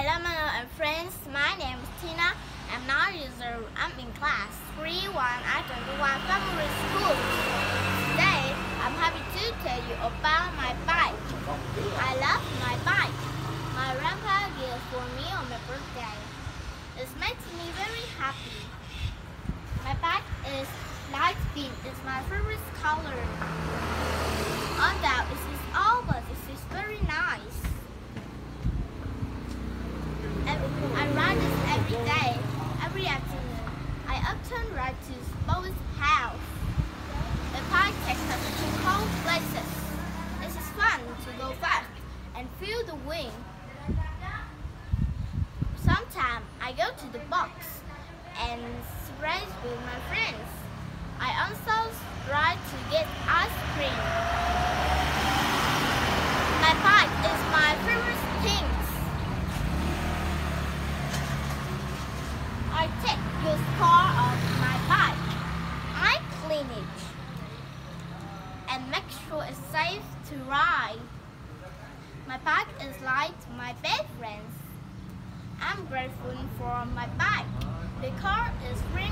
Hello, and friends. My name is Tina. I'm now user. I'm in class 3-1 at 21 Primary School. Today, I'm happy to tell you about my bike. I love my bike. My grandpa gave it for me on my birthday. It makes me very happy. My bike is light pink. It's my favorite color. Often ride to Bo's house. The bike takes us to cold places. It is fun to go fast and feel the wind. Sometimes I go to the box and race with my friends. I also try to get ice cream. My bike is my favorite thing. I take good care of my bike. I clean it sure it's safe to ride. My bike is like my best friend. I'm grateful for my bike. The car is everywhere.